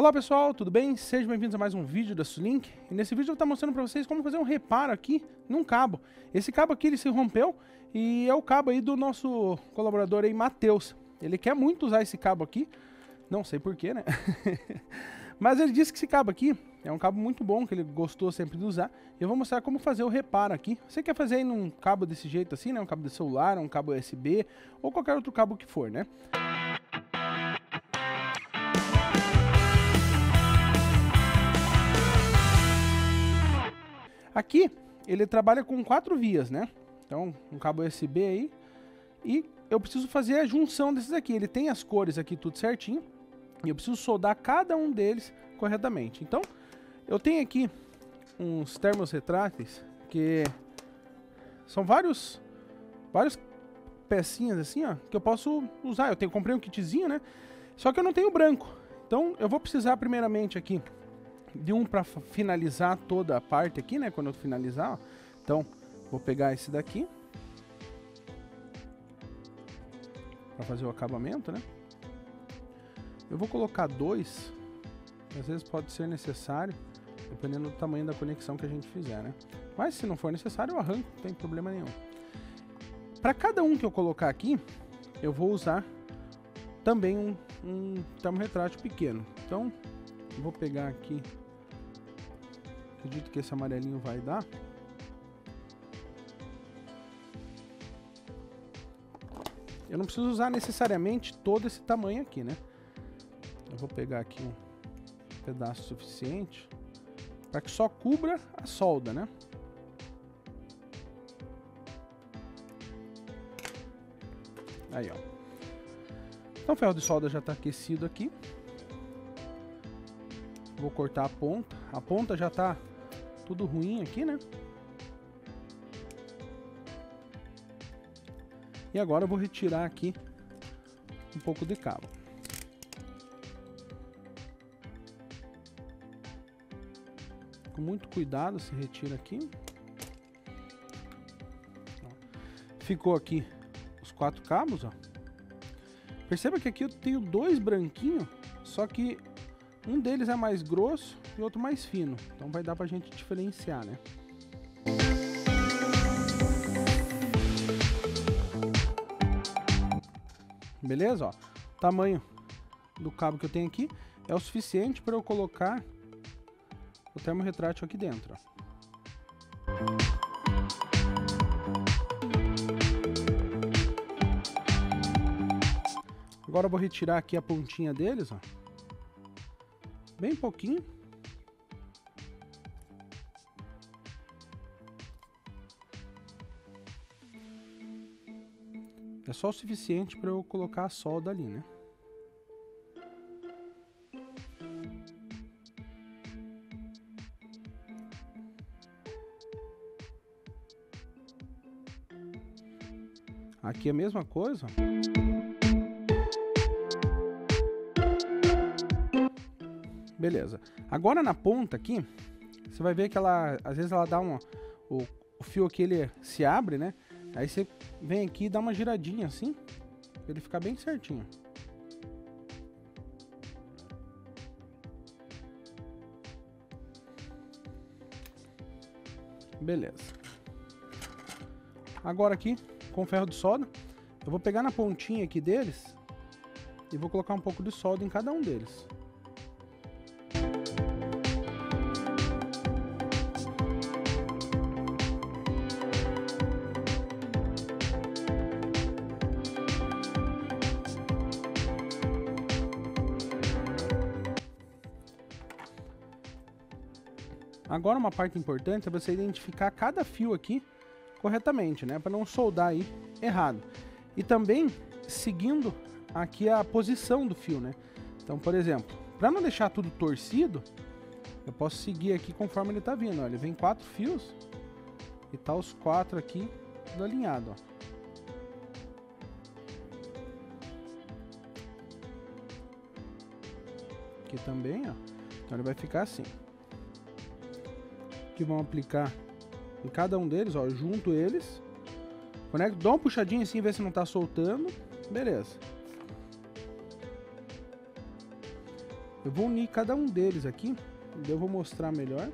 Olá pessoal, tudo bem? Sejam bem-vindos a mais um vídeo da Sulink. E nesse vídeo eu vou estar mostrando para vocês como fazer um reparo aqui num cabo. Esse cabo aqui ele se rompeu e é o cabo aí do nosso colaborador aí, Matheus. Ele quer muito usar esse cabo aqui, não sei porquê, né? Mas ele disse que esse cabo aqui é um cabo muito bom, que ele gostou sempre de usar. Eu vou mostrar como fazer o reparo aqui. Você quer fazer aí num cabo desse jeito assim, né? Um cabo de celular, um cabo USB ou qualquer outro cabo que for, né? Aqui, ele trabalha com quatro vias, né? Então, um cabo USB aí. E eu preciso fazer a junção desses aqui. Ele tem as cores aqui tudo certinho. E eu preciso soldar cada um deles corretamente. Então, eu tenho aqui uns termos retráteis que são vários vários pecinhas assim, ó, que eu posso usar. Eu tenho comprei um kitzinho, né? Só que eu não tenho branco. Então, eu vou precisar primeiramente aqui de um para finalizar toda a parte aqui, né? Quando eu finalizar, ó. Então, vou pegar esse daqui. para fazer o acabamento, né? Eu vou colocar dois, às vezes pode ser necessário, dependendo do tamanho da conexão que a gente fizer, né? Mas se não for necessário, eu arranco, não tem problema nenhum. Para cada um que eu colocar aqui, eu vou usar também um, um termorretrátil pequeno. Então, vou pegar aqui Acredito que esse amarelinho vai dar. Eu não preciso usar necessariamente todo esse tamanho aqui, né? Eu vou pegar aqui um pedaço suficiente para que só cubra a solda, né? Aí, ó. Então o ferro de solda já está aquecido aqui. Vou cortar a ponta. A ponta já está tudo ruim aqui, né? E agora eu vou retirar aqui um pouco de cabo. Com muito cuidado se retira aqui. Ficou aqui os quatro cabos, ó. Perceba que aqui eu tenho dois branquinhos, só que um deles é mais grosso e outro mais fino. Então vai dar pra gente diferenciar, né? Beleza? Ó, tamanho do cabo que eu tenho aqui é o suficiente para eu colocar o termorretrátil aqui dentro. Ó. Agora eu vou retirar aqui a pontinha deles, ó. Bem pouquinho. Só o suficiente para eu colocar a solda ali, né? Aqui é a mesma coisa. Beleza. Agora na ponta aqui, você vai ver que ela, às vezes ela dá uma, o, o fio aqui ele se abre, né? Aí você vem aqui e dá uma giradinha assim, pra ele ficar bem certinho. Beleza. Agora aqui, com ferro de solda, eu vou pegar na pontinha aqui deles e vou colocar um pouco de solda em cada um deles. Agora uma parte importante é você identificar cada fio aqui corretamente, né? Para não soldar aí errado. E também seguindo aqui a posição do fio, né? Então, por exemplo, para não deixar tudo torcido, eu posso seguir aqui conforme ele está vindo. Ó. Ele vem quatro fios e tá os quatro aqui do alinhado, ó. Aqui também, ó. Então ele vai ficar assim que vão aplicar em cada um deles, ó, junto eles. Conecto, dá uma puxadinha assim, ver se não tá soltando. Beleza. Eu vou unir cada um deles aqui, eu vou mostrar melhor.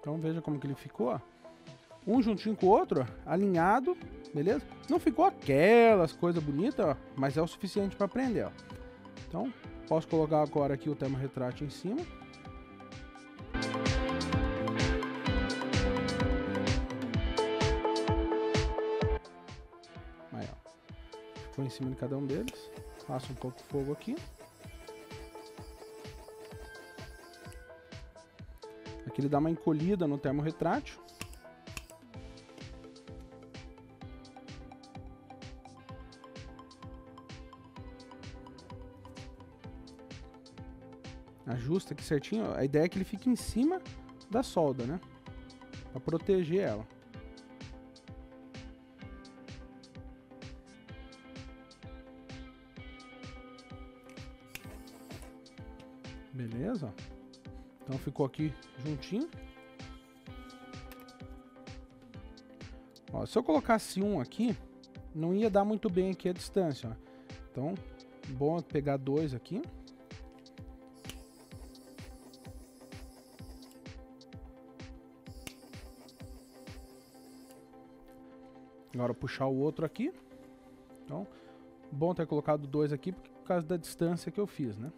Então veja como que ele ficou. Um juntinho com o outro, alinhado, beleza? Não ficou aquelas coisas bonitas, mas é o suficiente para prender, ó. Então, posso colocar agora aqui o tema retrátil em cima. Aí, ó. Ficou em cima de cada um deles. Passa um pouco de fogo aqui. Aqui ele dá uma encolhida no termo retrátil. Ajusta aqui certinho. A ideia é que ele fique em cima da solda, né? Pra proteger ela. Beleza? Então ficou aqui juntinho. Ó, se eu colocasse um aqui, não ia dar muito bem aqui a distância. Ó. Então, bom pegar dois aqui. Agora puxar o outro aqui. Então, bom ter colocado dois aqui por causa da distância que eu fiz, né?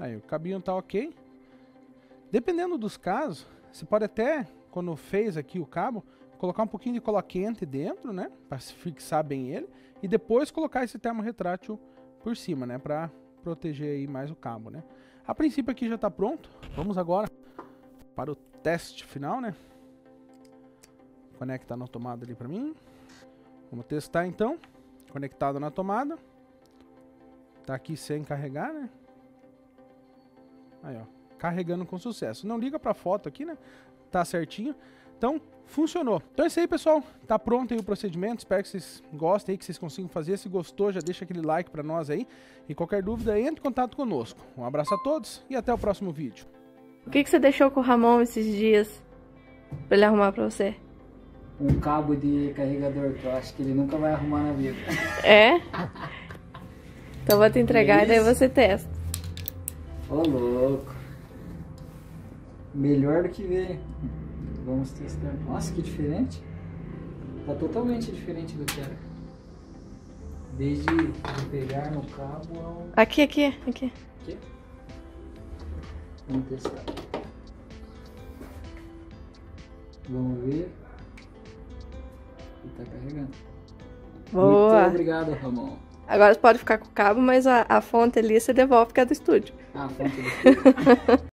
Aí, o cabinho tá ok. Dependendo dos casos, você pode até, quando fez aqui o cabo, colocar um pouquinho de cola quente dentro, né? Para fixar bem ele. E depois colocar esse termo retrátil por cima, né? Para proteger aí mais o cabo, né? A princípio aqui já está pronto. Vamos agora para o teste final, né? Conecta na tomada ali para mim. Vamos testar então. Conectado na tomada. Tá aqui sem carregar, né? Aí, ó. Carregando com sucesso. Não liga pra foto aqui, né? Tá certinho. Então, funcionou. Então é isso aí, pessoal. Tá pronto aí o procedimento. Espero que vocês gostem aí, que vocês consigam fazer. Se gostou, já deixa aquele like pra nós aí. E qualquer dúvida, entre em contato conosco. Um abraço a todos e até o próximo vídeo. O que, que você deixou com o Ramon esses dias pra ele arrumar pra você? Um cabo de carregador que eu acho que ele nunca vai arrumar na vida. É? Então vou te entregar e daí você testa. Ô louco. Melhor do que ver. Vamos testar. Nossa, que diferente. Tá totalmente diferente do que era. Desde de pegar no cabo ao. Aqui, aqui, aqui. Aqui. Vamos testar. Vamos ver. E tá carregando. Boa. Muito obrigado, Ramon. Agora você pode ficar com o cabo, mas a, a fonte ali você devolve cada estúdio. Ah, fonte do